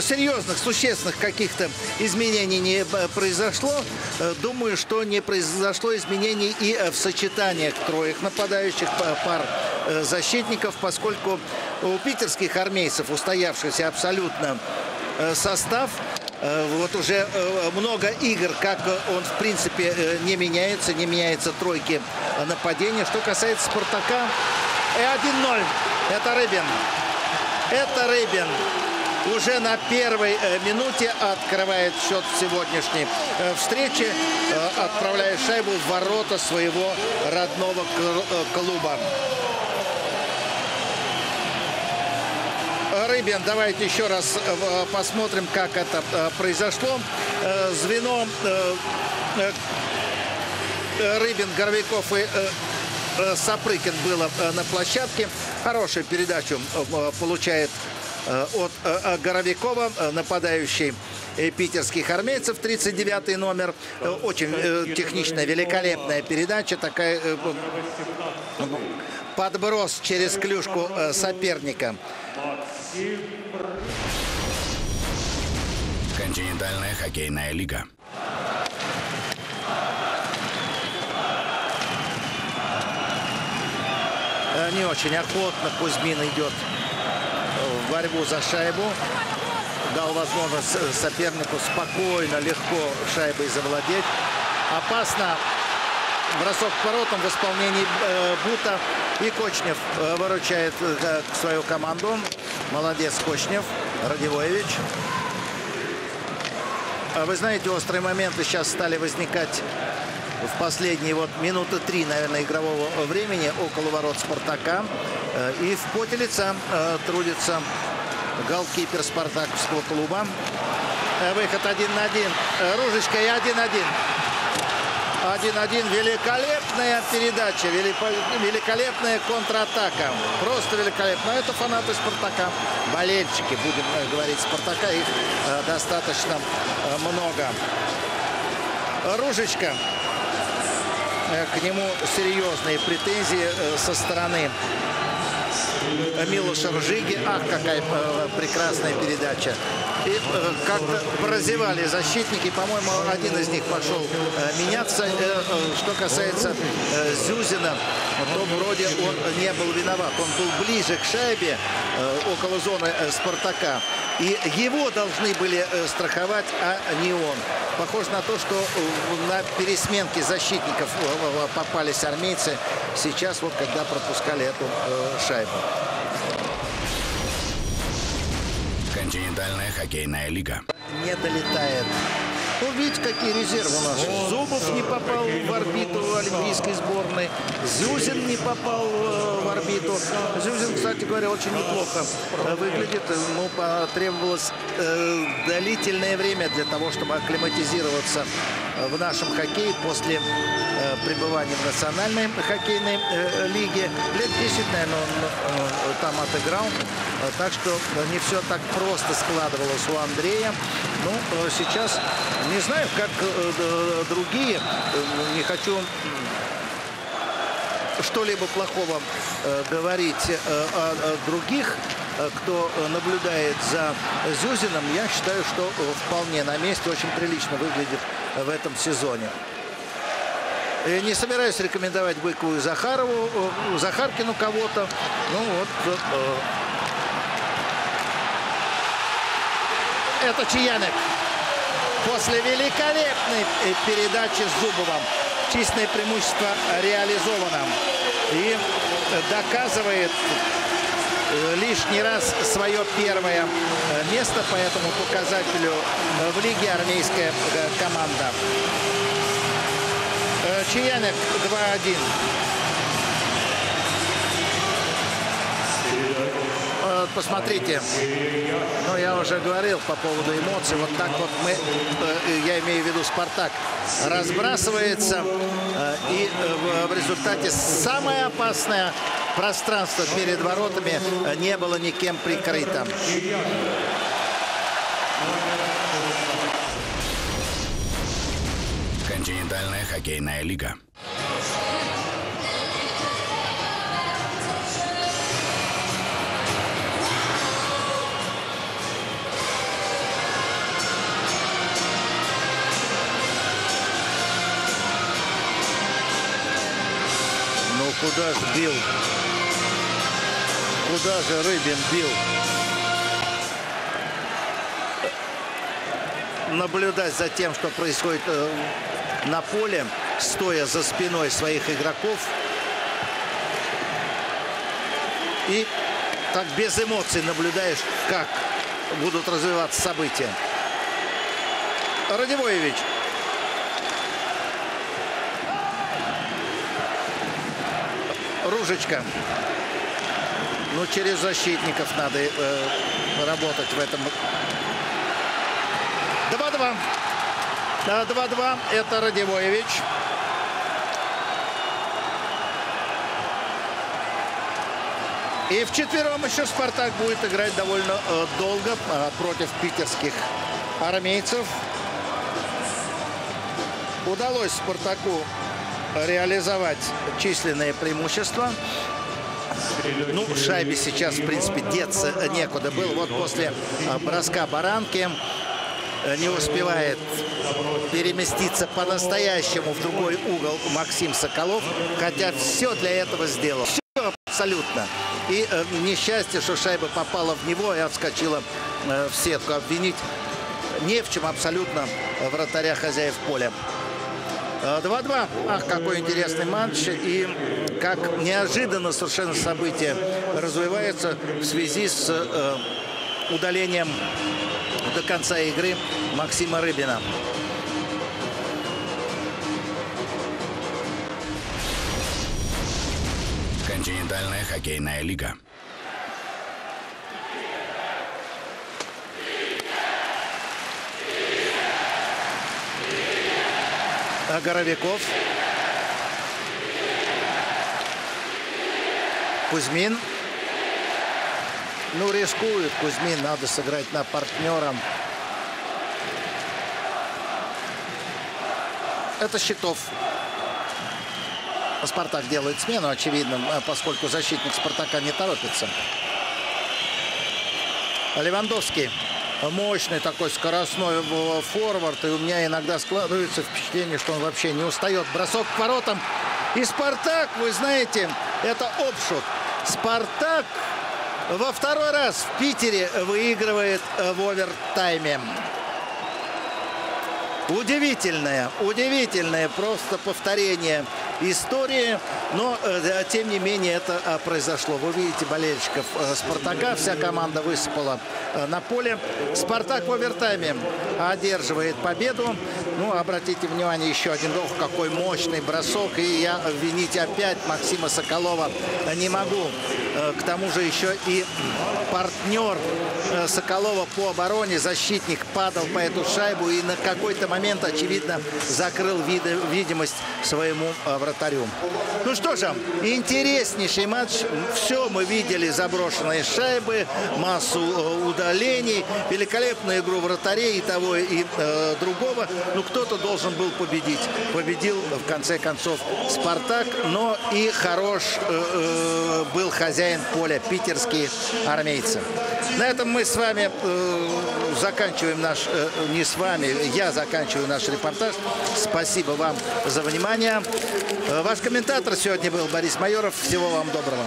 серьезных, существенных каких-то изменений не произошло. Думаю, что не произошло изменений и в сочетаниях троих нападающих пар защитников, поскольку у питерских армейцев устоявшийся абсолютно состав – Э, вот уже э, много игр, как он в принципе э, не меняется, не меняется тройки нападения. Что касается Спартака, и 1-0. Это Рыбин. Это Рыбин. Уже на первой минуте открывает счет в сегодняшней встрече, отправляя шайбу в ворота своего родного клуба. Рыбин. Давайте еще раз э, посмотрим, как это э, произошло. Э, звено Рыбин, Горовиков и Сапрыкин было на площадке. Хорошую передачу получает от Горовикова, нападающий питерских армейцев, 39 номер. Очень техничная, великолепная передача. Такая подброс через клюшку соперника. Континентальная хоккейная лига. Э, не очень охотно Кузьмин идет борьбу за шайбу. Дал возможность сопернику спокойно, легко шайбой завладеть. Опасно бросок к воротам в исполнении э, Бута. И Кочнев э, выручает э, свою команду. Молодец Кочнев, Радивоевич. А вы знаете, острые моменты сейчас стали возникать в последние вот минуты три, наверное, игрового времени около ворот «Спартака». Э, и в поте лица трудится голкипер «Спартаковского клуба». Выход один на один. Ружечка и один один. 1-1. Великолепная передача, великолепная контратака. Просто великолепно. Это фанаты «Спартака». Болельщики, будем э, говорить, «Спартака». Их э, достаточно э, много. Ружечка. К нему серьезные претензии со стороны Милоша Ржиги. Ах, какая прекрасная передача. И э, как-то прозевали защитники. По-моему, один из них пошел э, меняться. Э, что касается Зюзина, то вроде он не был виноват. Он был ближе к шайбе около зоны Спартака. И его должны были страховать, а не он. Похоже на то, что на пересменке защитников попались армейцы сейчас, вот когда пропускали эту шайбу. Континентальная хоккейная лига. Не долетает. Видите, какие резервы у нас. Зубов не попал в орбиту олимпийской сборной. Зюзин не попал э, в орбиту. Зюзин, кстати говоря, очень неплохо э, выглядит. Ему потребовалось э, длительное время для того, чтобы акклиматизироваться в нашем хоккее после э, пребывания в национальной хоккейной э, лиге. Лет 10, наверное, он э, там отыграл. Так что не все так просто складывалось у Андрея. Ну, сейчас не знаю, как другие. Не хочу что-либо плохого говорить о других кто наблюдает за Зюзиным, я считаю, что вполне на месте, очень прилично выглядит в этом сезоне. И не собираюсь рекомендовать Быкову и Захарову, э, Захаркину кого-то. Ну вот. Э, это Чаянек. После великолепной э, передачи с Зубовым чистое преимущество реализовано. И доказывает лишний раз свое первое э, место по этому показателю э, в лиге армейская э, команда. Чаянек 2-1. Посмотрите, ну, я уже говорил по поводу эмоций, вот так вот мы, я имею в виду Спартак, разбрасывается, и в результате самое опасное пространство перед воротами не было никем прикрыто. Континентальная хоккейная лига. Куда же бил? Куда же Рыбин бил? Наблюдать за тем, что происходит э, на поле, стоя за спиной своих игроков. И так без эмоций наблюдаешь, как будут развиваться события. Радивоевич. Ружечка. Ну, через защитников надо э, работать в этом. 2-2. 2-2. Это Радивоевич. И в четвером еще «Спартак» будет играть довольно э, долго э, против питерских армейцев. Удалось «Спартаку» реализовать численные преимущества. Ну, шайбе сейчас, в принципе, деться некуда было. Вот после э, броска Баранки э, не успевает переместиться по-настоящему в другой угол Максим Соколов. Хотя все для этого сделал. Все абсолютно. И э, несчастье, что шайба попала в него и отскочила э, в сетку. Обвинить не в чем абсолютно вратаря хозяев поля. 2-2. Ах, какой интересный матч. И как неожиданно совершенно событие развивается в связи с э, удалением до конца игры Максима Рыбина. Континентальная хоккейная лига. Горовиков. Кузьмин. Ну, рискует Кузьмин. Надо сыграть на партнером. Это Щитов. Спартак делает смену, очевидно, поскольку защитник Спартака не торопится. Левандовский. Мощный такой скоростной форвард. И у меня иногда складывается впечатление, что он вообще не устает. Бросок к воротам. И Спартак, вы знаете, это обшут. Спартак во второй раз в Питере выигрывает в овертайме. Удивительное, удивительное просто повторение истории. Но, э, тем не менее, это э, произошло. Вы видите болельщиков э, «Спартака». Вся команда высыпала на поле. «Спартак» в овертайме одерживает победу. Ну, обратите внимание, еще один долг. Какой мощный бросок. И я винить опять Максима Соколова не могу. К тому же еще и партнер Соколова по обороне, защитник, падал по эту шайбу и на какой-то момент, очевидно, закрыл видимость своему э, вратарю. Ну что же, интереснейший матч. Все мы видели. Заброшенные шайбы, массу удалений, великолепную игру вратарей и того, и э, другого. Ну, кто-то должен был победить. Победил, в конце концов, «Спартак», но и хорош э, э, был хозяин поля, питерские армейцы. На этом мы с вами э, заканчиваем наш, э, не с вами, я заканчиваю наш репортаж. Спасибо вам за внимание. Ваш комментатор сегодня был Борис Майоров. Всего вам доброго.